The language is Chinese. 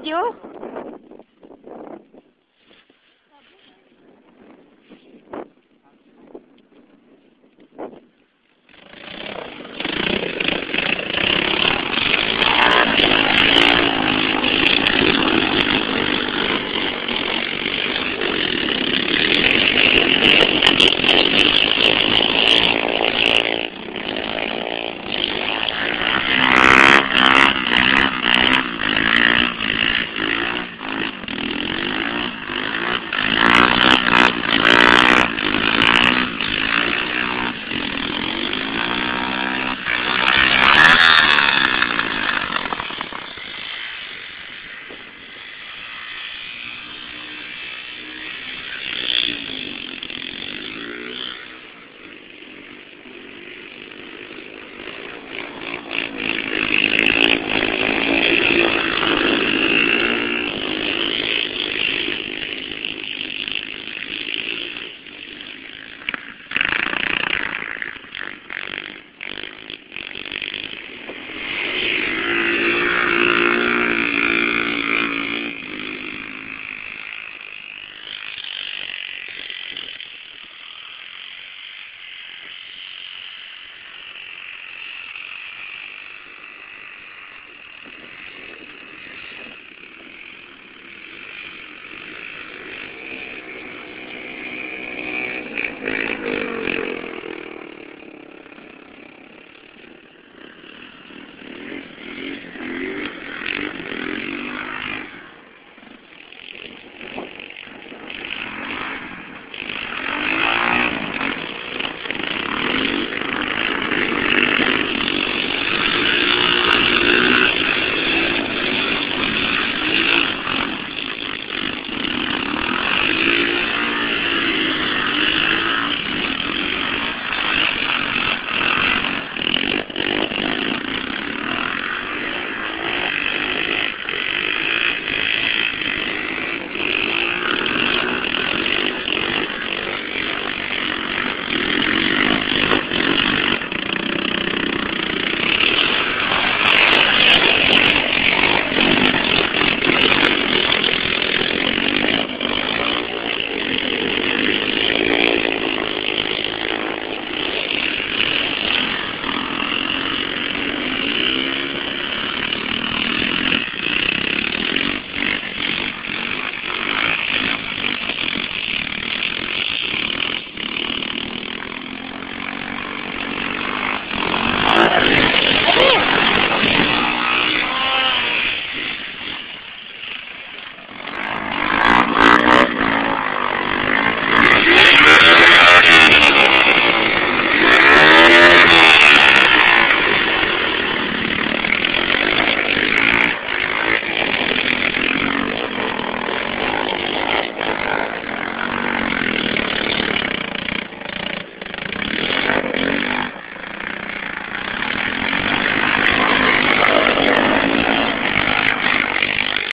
w you.